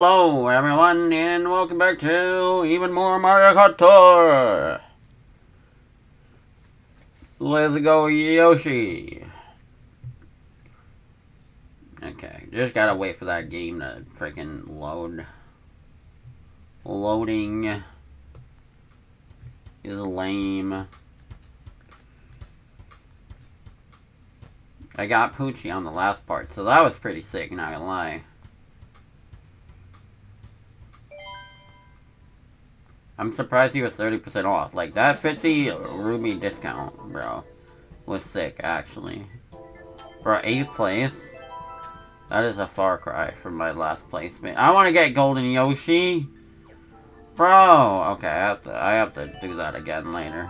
Hello everyone and welcome back to even more Mario Kart Tour! Let's go Yoshi! Okay, just gotta wait for that game to freaking load. Loading is lame. I got Poochy on the last part, so that was pretty sick, not gonna lie. I'm surprised he was 30% off. Like, that 50 Ruby discount, bro, was sick, actually. For 8th place, that is a far cry from my last placement. I want to get Golden Yoshi! Bro! Okay, I have to, I have to do that again later.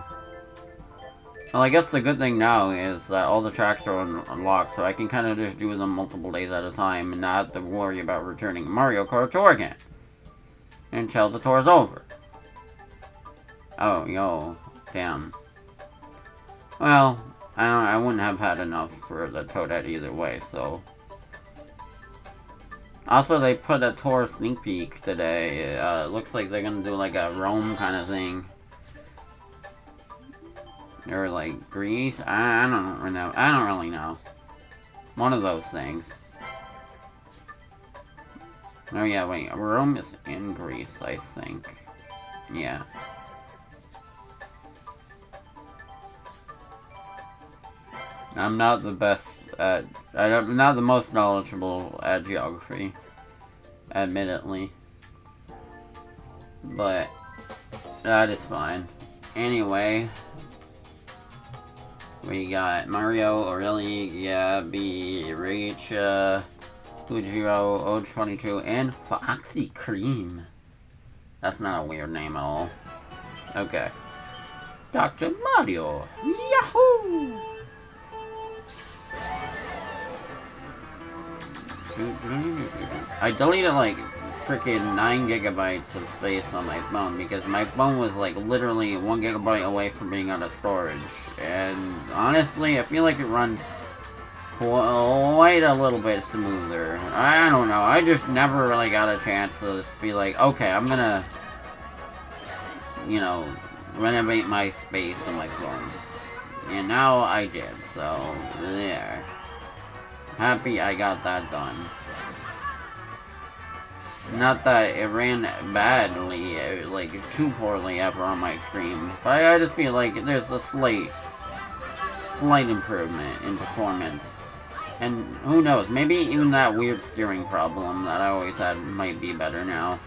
Well, I guess the good thing now is that all the tracks are un unlocked, so I can kind of just do them multiple days at a time and not have to worry about returning Mario Kart Tour again. Until the tour is over. Oh, yo, damn. Well, I I wouldn't have had enough for the Toadette either way, so. Also, they put a tour sneak peek today. Uh, looks like they're gonna do like a Rome kind of thing. Or like Greece. I, I don't know. I don't really know. One of those things. Oh yeah, wait. Rome is in Greece, I think. Yeah. I'm not the best at, I'm not the most knowledgeable at geography, admittedly. But, that is fine. Anyway, we got Mario, Aurelie, Gabby, Reach, uh, Fujiro, O22, and Foxy Cream. That's not a weird name at all. Okay. Dr. Mario! Yahoo! I deleted like freaking 9 gigabytes of space on my phone because my phone was like literally 1 gigabyte away from being out of storage. And honestly, I feel like it runs quite a little bit smoother. I don't know, I just never really got a chance to just be like, okay, I'm gonna, you know, renovate my space on my phone. And now I did, so, there. Happy I got that done. Not that it ran badly, uh, like, too poorly ever on my stream, but I just feel like there's a slight, slight improvement in performance. And who knows, maybe even that weird steering problem that I always had might be better now.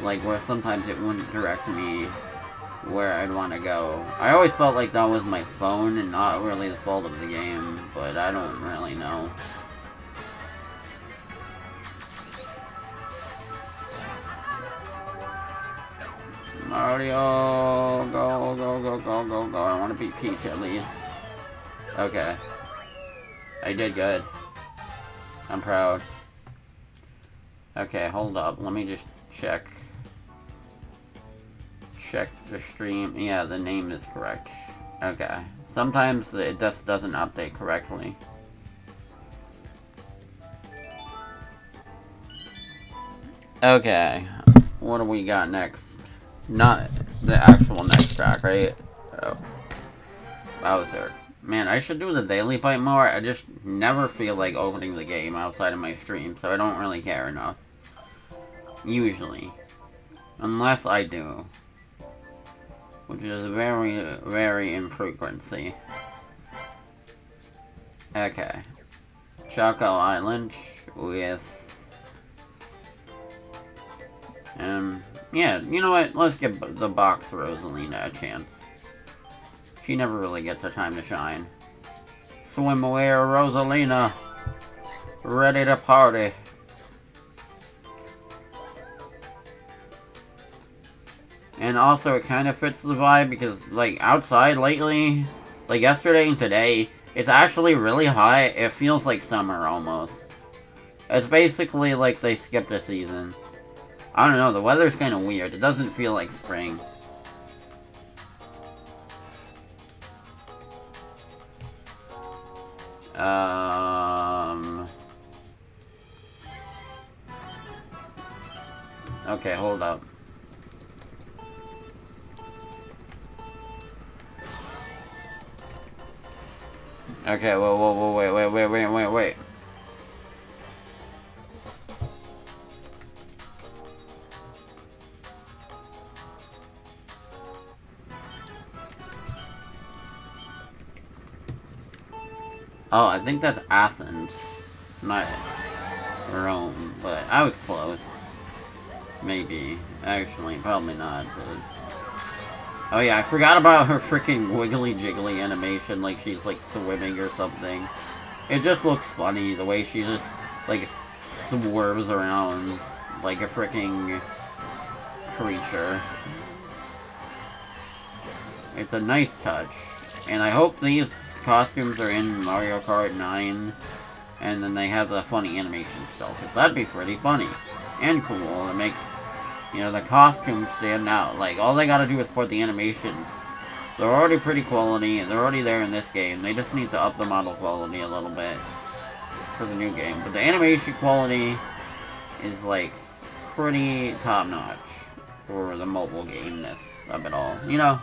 Like, where sometimes it wouldn't direct me where I'd want to go. I always felt like that was my phone and not really the fault of the game, but I don't really know. Mario, go, go, go, go, go, go. I want to beat Peach at least. Okay. I did good. I'm proud. Okay, hold up. Let me just check check the stream. Yeah, the name is correct. Okay. Sometimes it just doesn't update correctly. Okay. What do we got next? Not the actual next track, right? Oh. Bowser. Man, I should do the daily fight more. I just never feel like opening the game outside of my stream, so I don't really care enough. Usually. Unless I do which is very, very infrequency. Okay. Choco Island with... Um, yeah, you know what? Let's give the box Rosalina a chance. She never really gets a time to shine. Swim away, Rosalina! Ready to party! And also, it kind of fits the vibe because, like, outside lately, like yesterday and today, it's actually really hot. It feels like summer almost. It's basically like they skipped a season. I don't know, the weather's kind of weird. It doesn't feel like spring. Um... Okay, hold up. Okay, whoa, whoa, whoa, wait, wait, wait, wait, wait, wait. Oh, I think that's Athens, not Rome, but I was close. Maybe. Actually, probably not, but... Oh yeah, I forgot about her freaking wiggly jiggly animation, like she's like swimming or something. It just looks funny, the way she just, like, swerves around like a freaking creature. It's a nice touch. And I hope these costumes are in Mario Kart 9, and then they have the funny animation still, because that'd be pretty funny and cool to make, you know, the costumes stand out. Like, all they gotta do is port the animations. They're already pretty quality, they're already there in this game. They just need to up the model quality a little bit for the new game. But the animation quality is, like, pretty top-notch for the mobile game-ness of it all. You know?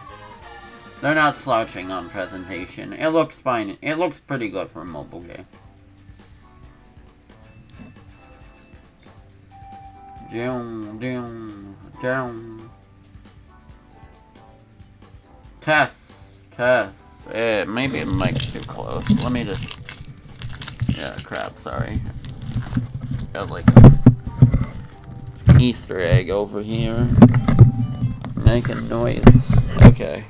They're not slouching on presentation. It looks fine. It looks pretty good for a mobile game. Down, down, down. Test, test. Eh, maybe it mic's too close. Let me just... Yeah, crap, sorry. Got like an Easter egg over here. Making noise. Okay.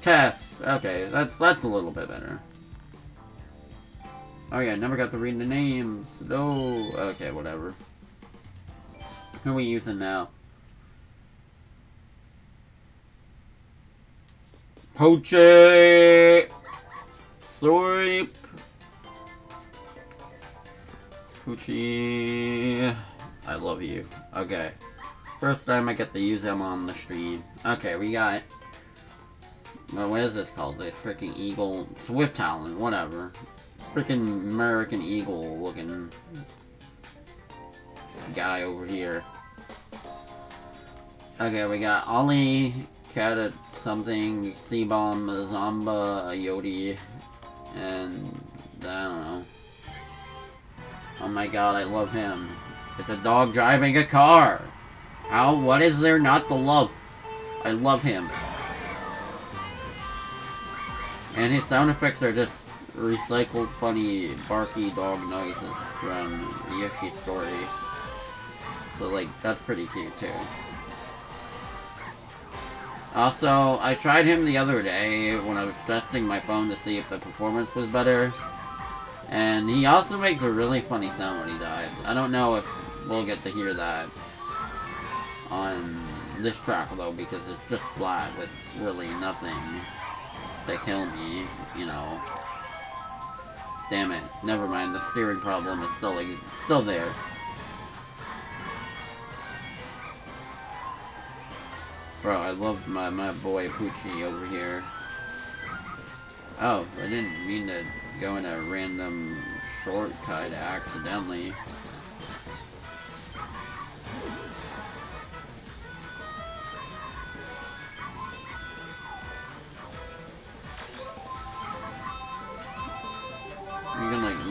Test. Okay, that's that's a little bit better. Oh yeah, never got to read the names. No. Okay, whatever. Who are we using now? Poche! Sweep! Poochy. I love you. Okay. First time I get to use them on the stream. Okay, we got well, what is this called? The freaking eagle, swift talon, whatever. Freaking American eagle looking guy over here. Okay, we got Ollie, Cat at something, C-Bomb, Zomba, Yodi, and I don't know. Oh my god, I love him. It's a dog driving a car! How, what is there not to love? I love him. And his sound effects are just recycled funny barky dog noises from Yoshi's story. So like, that's pretty cute too. Also, I tried him the other day when I was testing my phone to see if the performance was better. And he also makes a really funny sound when he dies. I don't know if we'll get to hear that on this track though, because it's just flat with really nothing to kill me, you know. Damn it. Never mind, the steering problem is still, like, still there. Bro, I love my, my boy Poochy over here. Oh, I didn't mean to go in a random shortcut accidentally.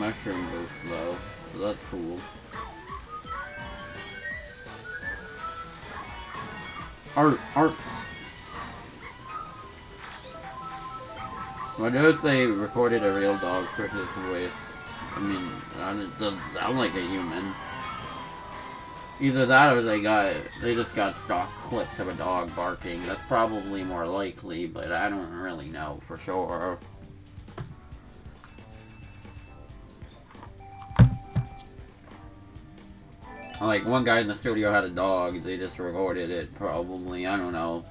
Mushroom go though, so that's cool. Art, art. What if they recorded a real dog for his voice? I mean, it doesn't sound like a human. Either that or they got they just got stock clips of a dog barking. That's probably more likely, but I don't really know for sure. Like, one guy in the studio had a dog, they just recorded it, probably, I don't know.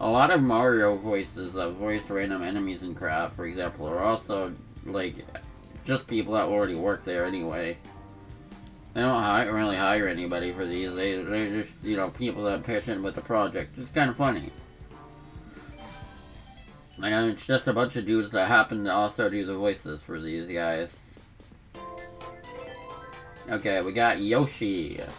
A lot of Mario voices that voice random enemies and crap, for example, are also, like, just people that already work there anyway. They don't hire, really hire anybody for these, they, they're just, you know, people that pitch in with the project. It's kind of funny. And it's just a bunch of dudes that happen to also do the voices for these guys. Okay, we got Yoshi.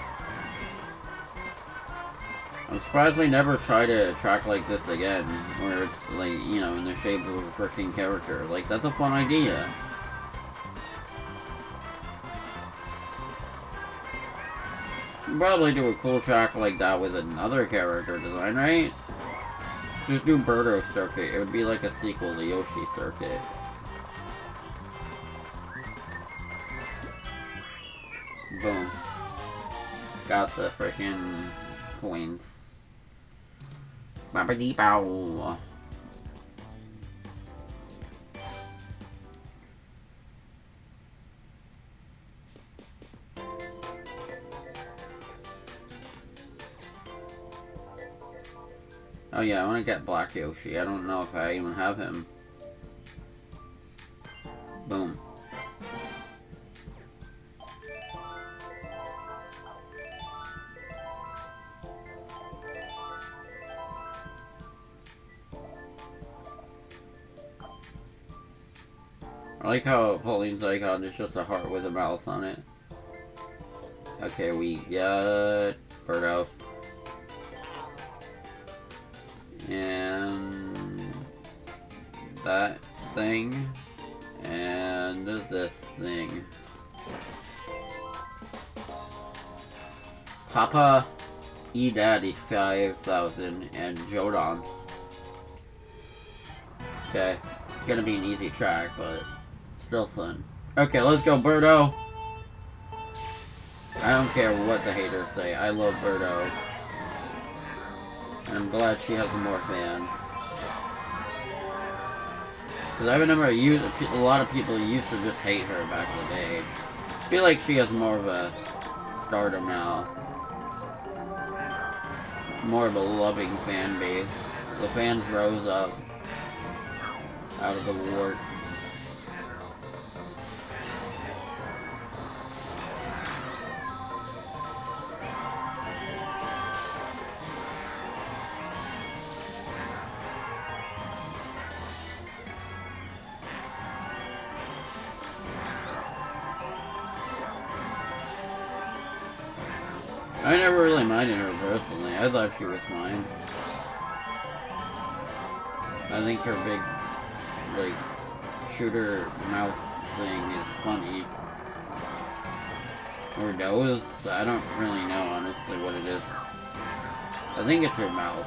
I'm surprised they never try to track like this again, where it's like, you know, in the shape of a freaking character. Like, that's a fun idea. Probably do a cool track like that with another character design, right? Just do Birdo Circuit. It would be like a sequel to Yoshi Circuit. Boom. Got the freaking coins. Oh yeah, I want to get Black Yoshi. I don't know if I even have him. Boom. Like how Pauline's icon oh, is just a heart with a mouth on it. Okay, we got Birdo. And that thing. And this thing. Papa E Daddy 5000 and Jodan. Okay, it's gonna be an easy track, but still fun. Okay, let's go, Birdo. I don't care what the haters say. I love Birdo. I'm glad she has more fans. Because I remember a, a lot of people used to just hate her back in the day. I feel like she has more of a stardom now. More of a loving fan base. The fans rose up out of the war. Personally. I thought she was mine. I think her big, like, shooter mouth thing is funny. Or nose? I don't really know, honestly, what it is. I think it's her mouth.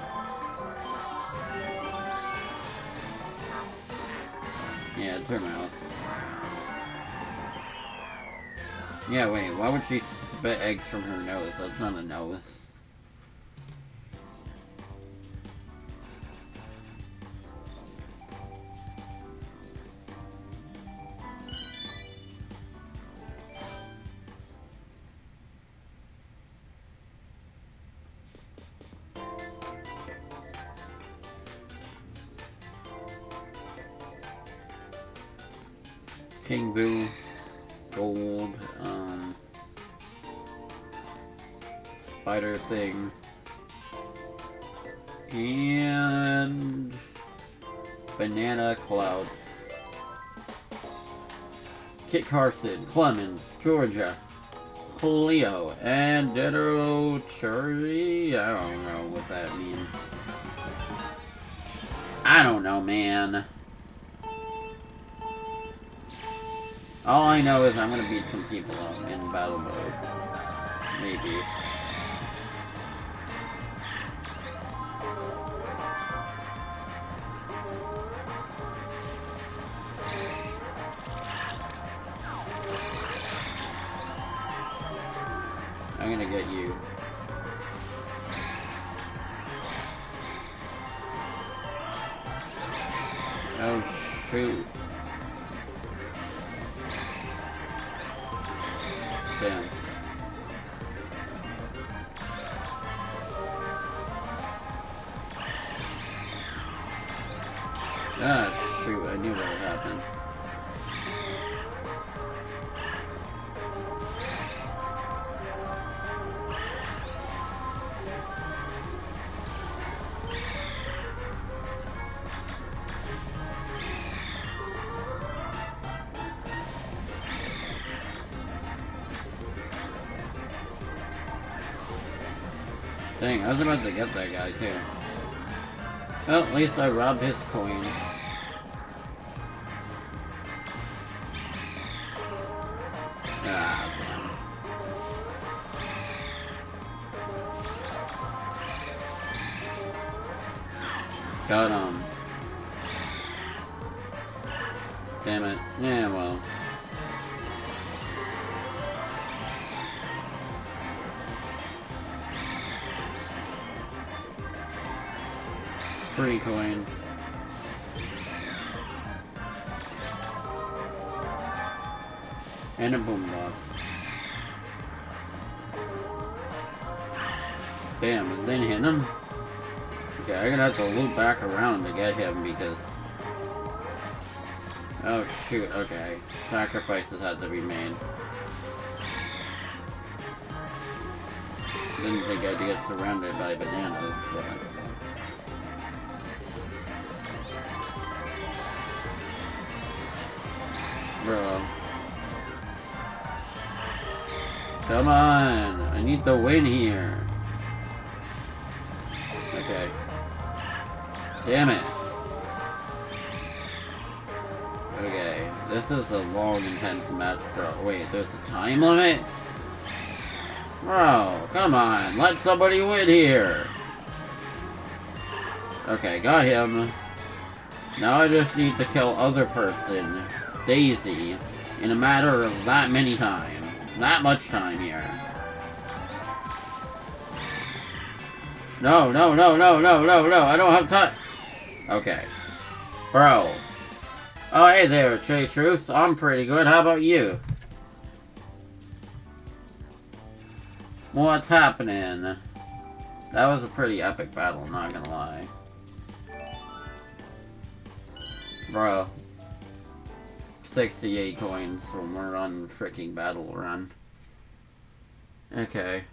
Yeah, it's her mouth. Yeah, wait, why would she spit eggs from her nose? That's not a nose. Carson, Clemens, Georgia, Cleo, and Detero Cherry. I don't know what that means. I don't know, man. All I know is I'm gonna beat some people up in battle mode. Maybe. Dang, I was about to get that guy too. Well, at least I robbed his coin. Oh shoot, okay. Sacrifices had to be made. Didn't think I'd get surrounded by bananas, but... Bro. Come on! I need to win here. Okay. Damn it. This is a long, intense match, bro. Wait, there's a time limit? Bro, come on, let somebody win here. Okay, got him. Now I just need to kill other person. Daisy in a matter of that many time. That much time here. No, no, no, no, no, no, no, I don't have time. Okay. Bro. Oh, hey there, Trey Truth. I'm pretty good. How about you? What's happening? That was a pretty epic battle, not gonna lie. Bro, 68 coins from our on freaking battle run. Okay.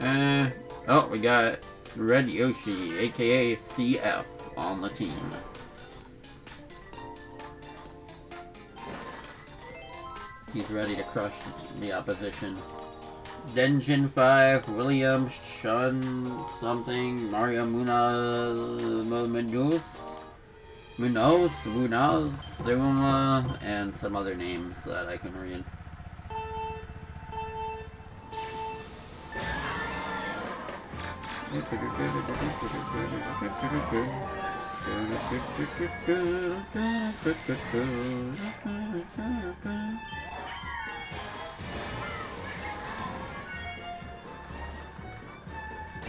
Uh, oh, we got Red Yoshi, aka CF, on the team. He's ready to crush the opposition. Denjin 5, Williams, Shun, something, Mario Muna, Menus, Munoz, Munoz, Zuma, and some other names that I can read.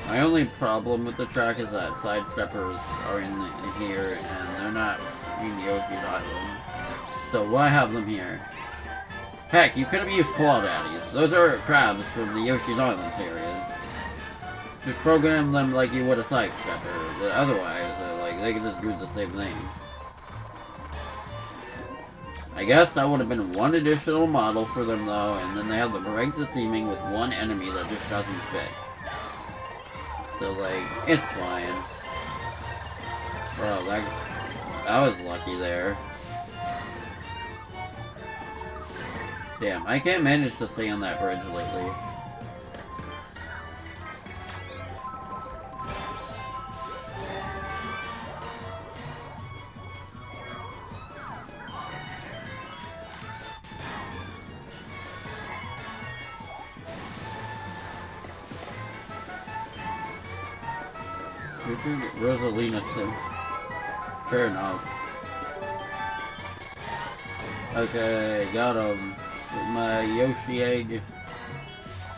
My only problem with the track is that sidesteppers are in the, here and they're not in the Yoshi's Island. So why have them here? Heck, you could have used Claw Daddies. Those are crabs from the Yoshi's Island series. Just program them like you would a sidestepper, but otherwise, they can just do the same thing. I guess that would have been one additional model for them though, and then they have to break the theming with one enemy that just doesn't fit. So like, it's flying. Bro, that, that was lucky there. Damn, I can't manage to stay on that bridge lately. Rosalina. Fair enough. Okay, got him. With my Yoshi egg.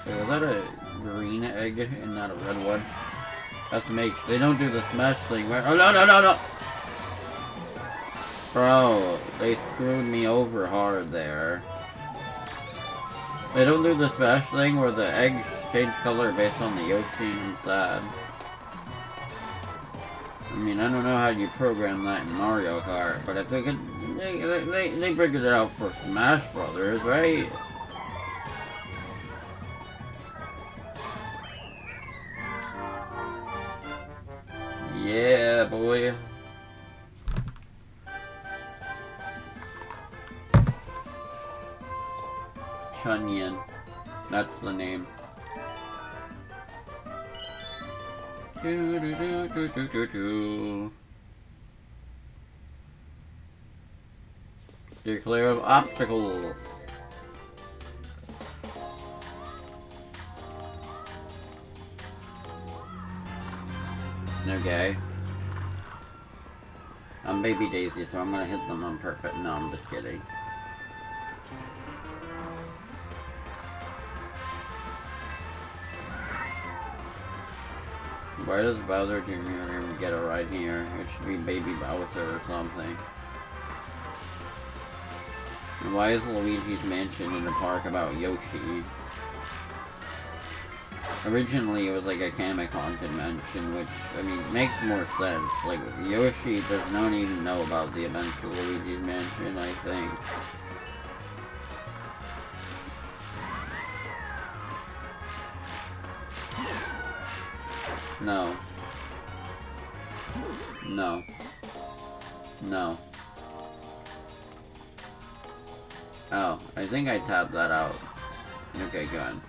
Was that a green egg and not a red one? That's makes they don't do the smash thing, right? Oh no no no no! Bro, they screwed me over hard there. They don't do the smash thing where the eggs change color based on the Yoshi inside. I mean, I don't know how you program that in Mario Kart, but if they could, they, they, they figured it out for Smash Brothers, right? Yeah, boy. Chunyan. That's the name. Do, do, clear of obstacles. Okay. I'm Baby Daisy, so I'm gonna hit them on purpose. No, I'm just kidding. Why does Bowser Jr. even get a ride here? It should be Baby Bowser or something. And why is Luigi's Mansion in a park about Yoshi? Originally, it was like a Kamikon convention, which, I mean, makes more sense. Like, Yoshi does not even know about the events of Luigi's Mansion, I think. No. No. No. Oh, I think I tapped that out. Okay, good.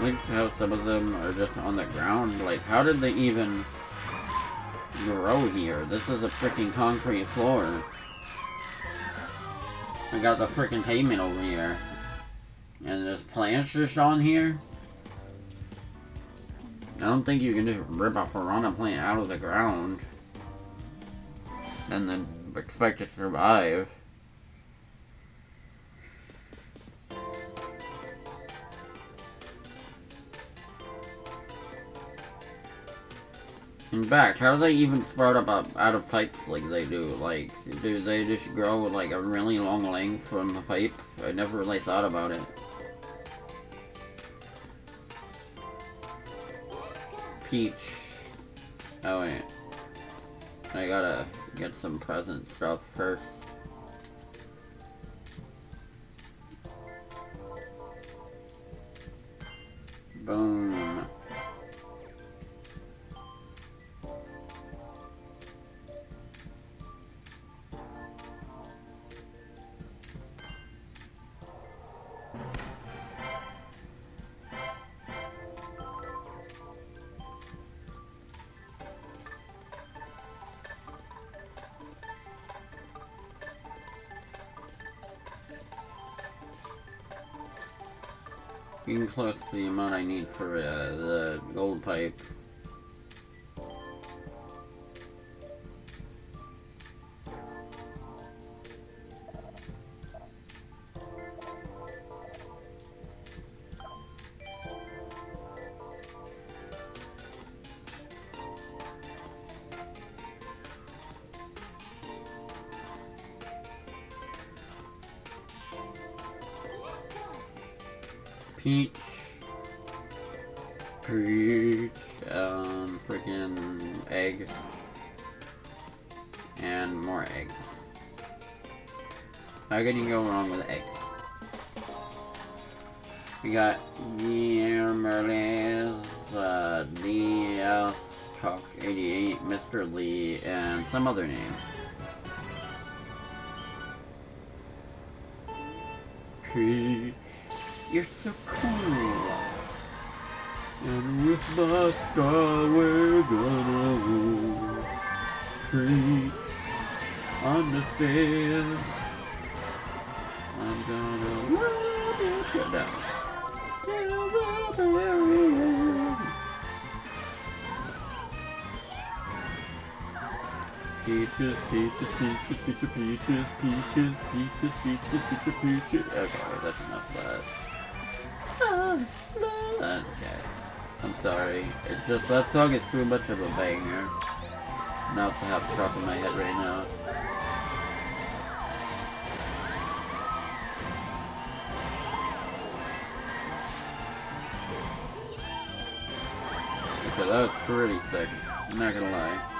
Like how some of them are just on the ground. Like, how did they even grow here? This is a freaking concrete floor. I got the freaking pavement over here. And there's plants just on here. I don't think you can just rip a piranha plant out of the ground. And then expect it to survive. In fact, how do they even sprout up out of pipes like they do? Like, do they just grow like a really long length from the pipe? I never really thought about it. Peach. Oh wait. I gotta get some present stuff first. Boom. For uh, the gold pipe. Peach. Peach. Um, freaking egg. And more egg. How can you go wrong with eggs? We got Guillermo's, uh, DS Talk 88, Mr. Lee, and some other name. God, we're gonna preach, understand. I'm gonna love you till the, very end. Peaches, peaches, peaches, peaches, peaches, peaches, peaches, peaches, peaches, peaches. Okay, that's enough of that. Okay. I'm sorry. It's just that song is too much of a banger. Not to have stuck in my head right now. Okay, that was pretty sick. I'm not gonna lie.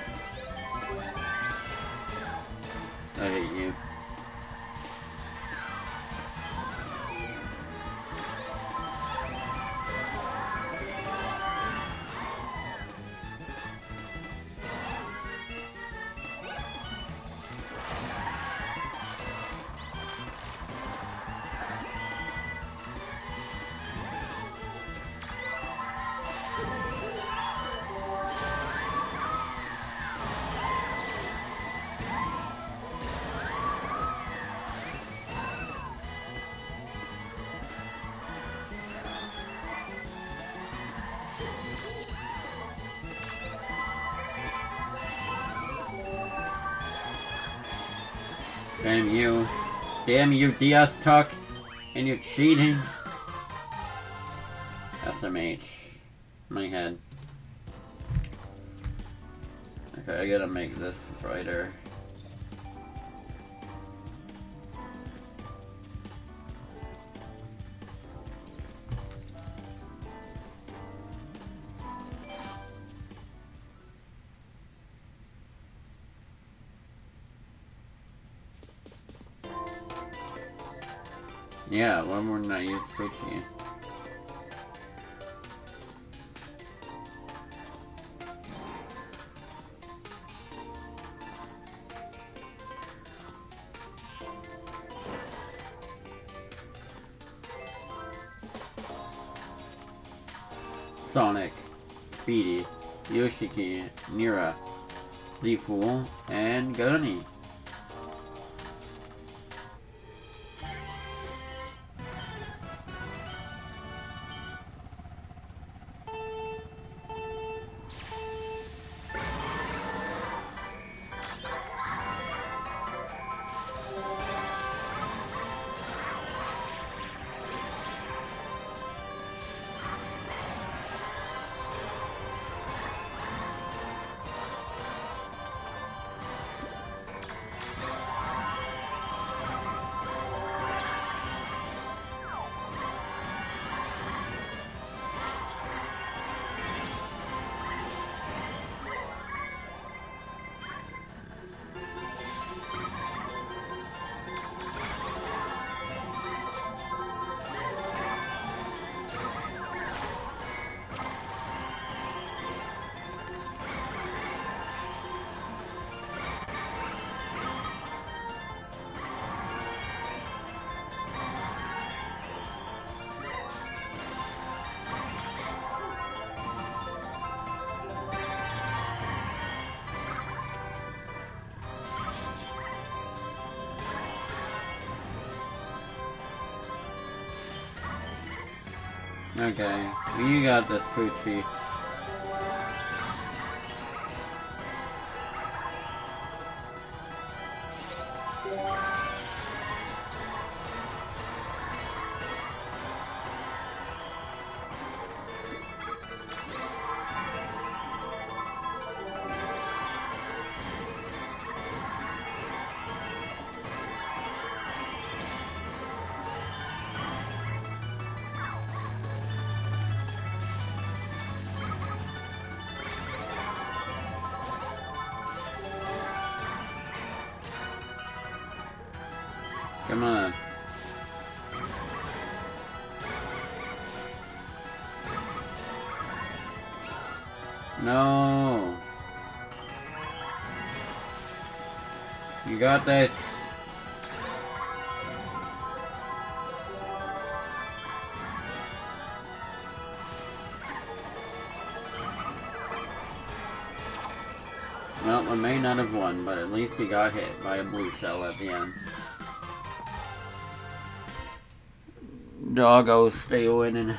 Damn you. Damn you, DS Tuck. And you're cheating. Yeah, one more not I use Pidgey? Sonic, Speedy, Yoshiki, Nira, Leafool, and Gunny. Okay, you got this, Poochy. Got this. Well, I may not have won, but at least he got hit by a blue shell at the end. Doggo stay winning.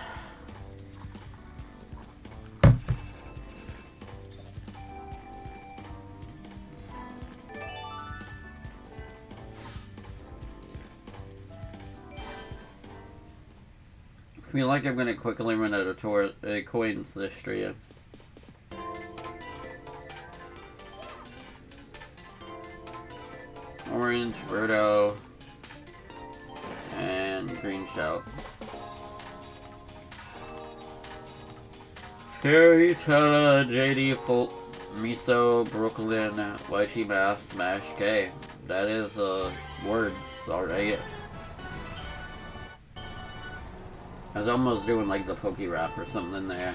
Feel like I'm gonna quickly run out of uh, coins this stream. Orange, Birdo, and Green Shell. Cherry, Chella, JD, Full, Miso, Brooklyn, Weishi Math, Smash K. That is, uh, words, alright. I was almost doing like the Poke Rap or something in there.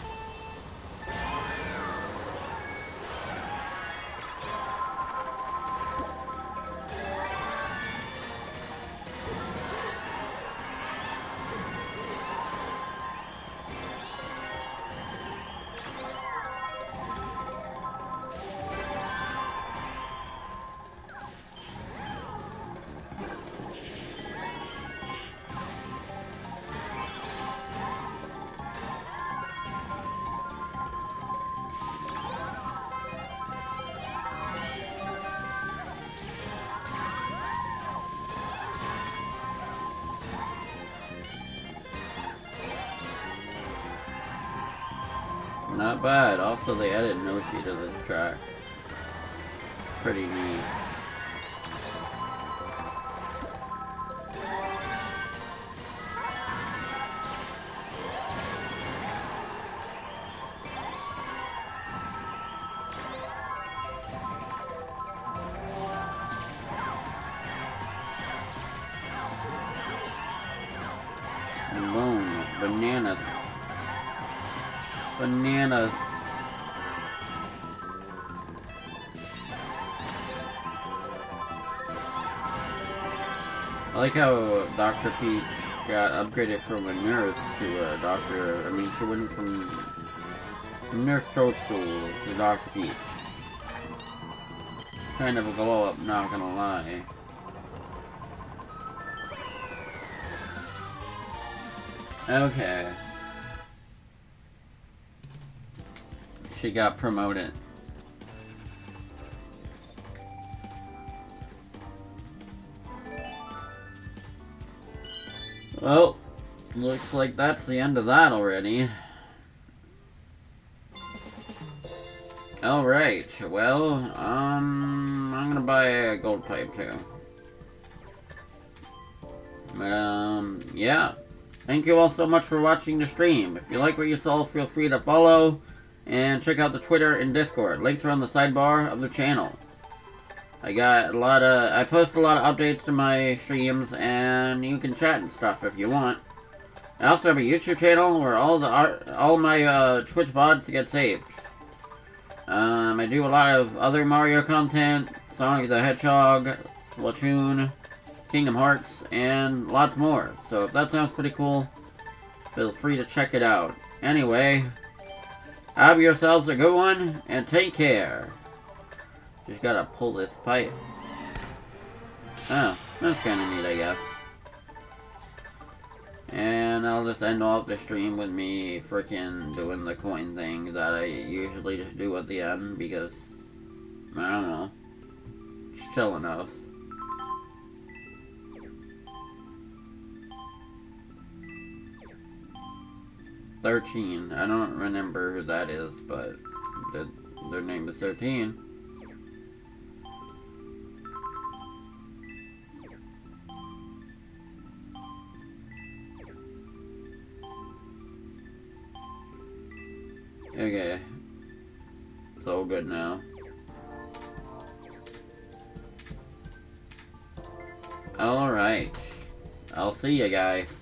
Not bad. Also, they added no Noshi to this track. Pretty neat. Like how uh, Dr. Peach got upgraded from a nurse to a doctor. I mean, she went from nurse school to Dr. Peach. Kind of a glow up, not gonna lie. Okay. She got promoted. Well, looks like that's the end of that already. Alright, well, um, I'm gonna buy a gold pipe too. Um, yeah. Thank you all so much for watching the stream. If you like what you saw, feel free to follow and check out the Twitter and Discord. Links are on the sidebar of the channel. I got a lot of, I post a lot of updates to my streams, and you can chat and stuff if you want. I also have a YouTube channel where all the art, all my uh, Twitch VODs get saved. Um, I do a lot of other Mario content, Sonic the Hedgehog, Splatoon, Kingdom Hearts, and lots more. So if that sounds pretty cool, feel free to check it out. Anyway, have yourselves a good one, and take care. Just gotta pull this pipe. Oh, that's kinda neat, I guess. And I'll just end off the stream with me freaking doing the coin thing that I usually just do at the end because, I don't know, it's chill enough. Thirteen. I don't remember who that is, but the, their name is Thirteen. Okay. It's all good now. Alright. I'll see you guys.